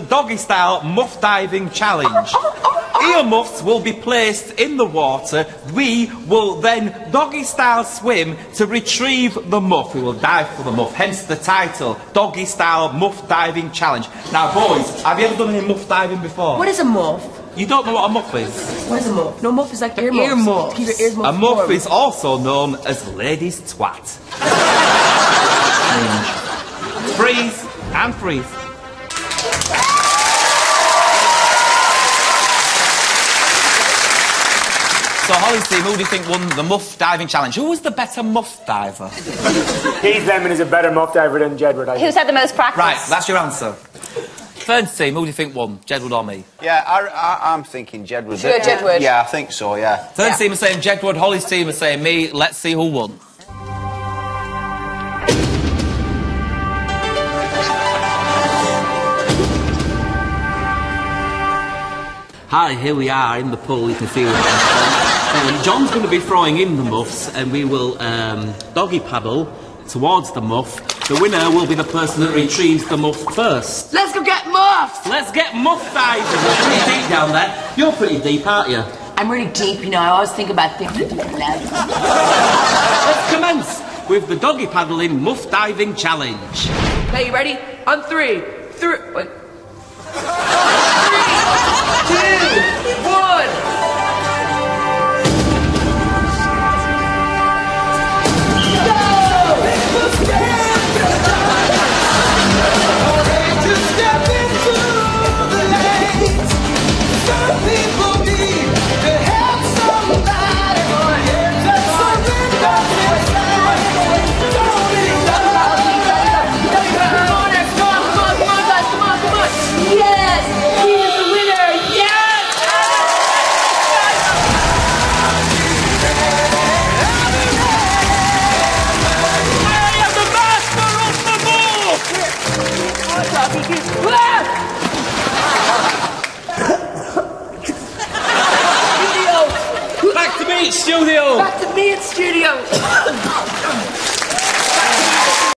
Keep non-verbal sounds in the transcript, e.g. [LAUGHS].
doggy style muff diving challenge. Earmuffs will be placed in the water. We will then doggy style swim to retrieve the muff. We will dive for the muff, hence the title Doggy Style Muff Diving Challenge. Now, boys, have you ever done any muff diving before? What is a muff? You don't know what a muff is? What is a muff? No, muff is like ear muffs. ear muffs. Keep your ears A muff warm. is also known as ladies' twat. [LAUGHS] freeze and freeze. So, Holly's team, who do you think won the muff diving challenge? Who was the better muff diver? Keith Lemon is a better muff diver than Jedward, I think. Who's had the most practice? Right, that's your answer. Fearne's team, who do you think won? Jedward or me? Yeah, I, I, I'm thinking Jedward. Sure, Jedward. Yeah, I think so, yeah. Fearne's team are saying Jedward, Holly's team are saying me. Let's see who won. Hi, here we are in the pool. You can see we're um, John's going to be throwing in the muffs, and we will um, doggy paddle towards the muff. The winner will be the person that retrieves the muff first. Let's go get muffs! Let's get muff diving. You're pretty deep down there. You're pretty deep, aren't you? I'm really deep, you know. I always think about things that don't. Let's commence with the doggy paddling muff diving challenge. Okay, you ready? On three. Three. Wait. Studios. Back to me at studio. [LAUGHS]